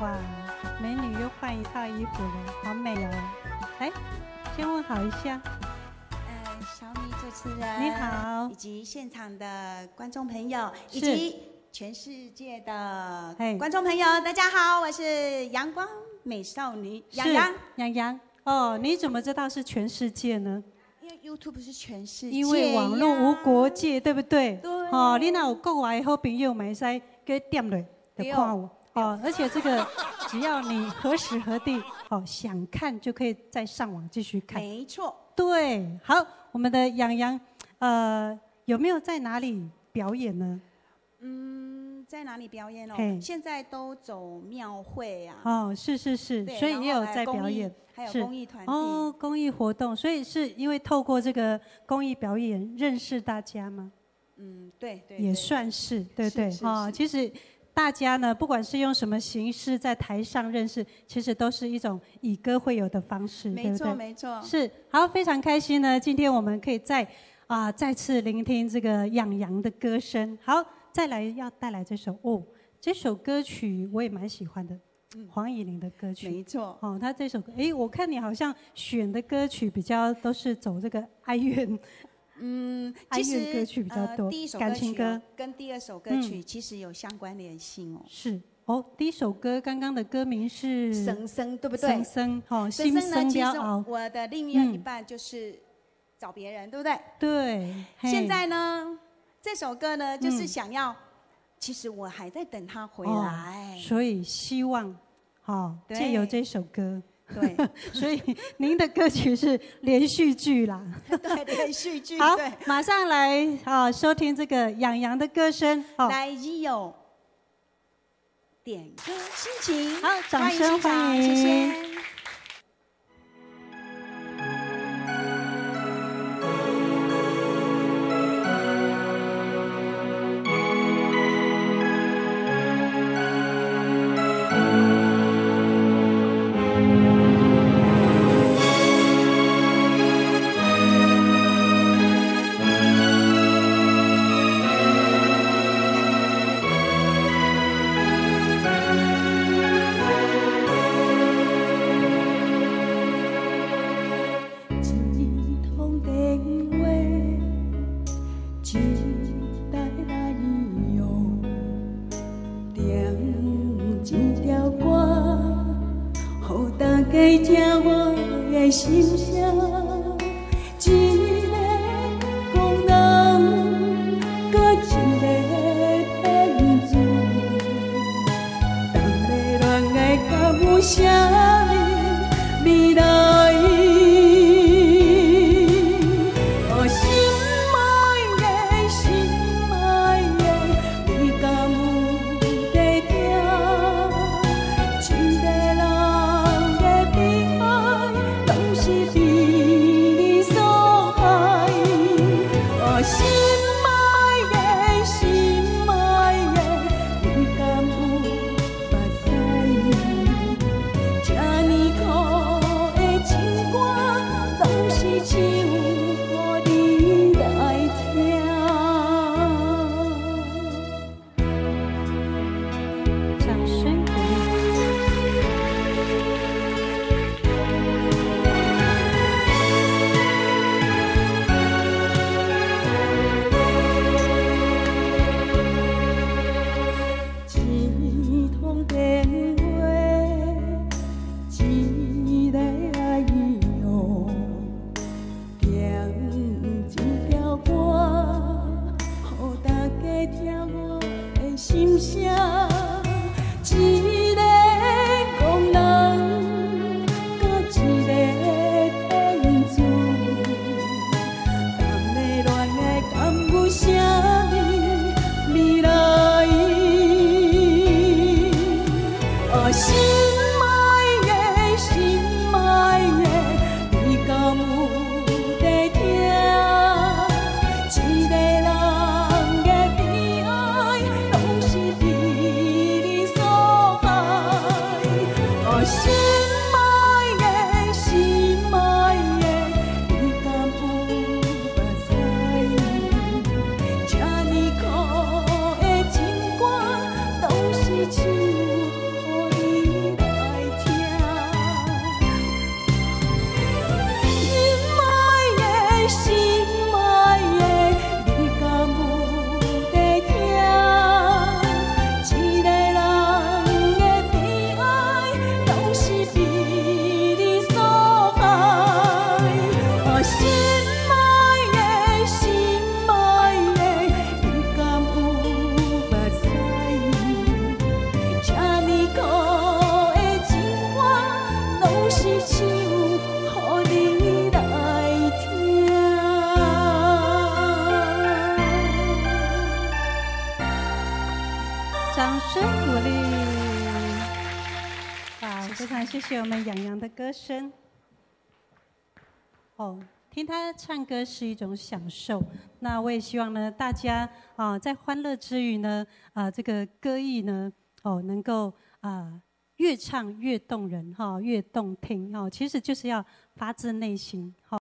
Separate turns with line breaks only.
哇，美女又换一套衣服了，好美哦！来，先问好一下。
呃，小米主持人，
你好
以及现场的观众朋友，以及全世界的
嘿
观众朋友，大家好，我是阳光美少女杨
是
洋。
洋洋。哦，你怎么知道是全世界呢？
因为 YouTube 是全世界，
因为网络无国界，对不对？
对
哦，你那有国外的好朋友，没使给点落来看我。哦，而且这个 只要你何时何地哦想看，就可以再上网继续看。
没错，
对，好，我们的洋洋，呃，有没有在哪里表演呢？
嗯，在哪里表演哦
嘿？
现在都走庙会啊，
哦，是是是，所以也有在表演，
还有公益团体
哦，公益活动，所以是因为透过这个公益表演认识大家吗？
嗯，对对，
也算是，对对哦，其实大家呢，不管是用什么形式在台上认识，其实都是一种以歌会友的方式，对
没错
不对？
没错，
是，好，非常开心呢。今天我们可以再啊、再次聆听这个养羊的歌声。好，再来要带来这首哦，这首歌曲我也蛮喜欢的，黄以玲的歌曲。
嗯没错，
哦，他这首歌，哎，我看你好像选的歌曲比较都是走这个哀怨，
嗯，
哀
其实
歌曲比较多
呃第一首歌曲哦
情歌
跟第二首歌
嗯
曲其实有相关联性哦。
是哦。第一首歌刚刚的歌名是
生生对不对？
生生，哦，
生生呢，
心生
其实，我的另外一
嗯
半就是找别人，对不对？
对。
现在呢，这首歌呢，就是
嗯
想要，其实我还在等他回
哦
来。
所以希望，哦，借由这首歌，
对
所以您的歌曲是连续剧啦。
对，连续剧
好。，马上来啊、收听这个养羊的歌声。好、
来，已有点歌心情。
好掌声欢迎
谢谢。
一台来用，点一条歌，予大家听我的心声。一通电话，一个爱用，点一条歌，给大家听我的心声。哦，
掌声鼓励。好，非常谢谢我们洋洋的歌声。哦，听他唱歌是一种享受。那我也希望呢，大家啊，在欢乐之余呢，啊，这个歌艺呢，哦，能够啊，越唱越动人哈，越动听哈。其实就是要发自内心哈。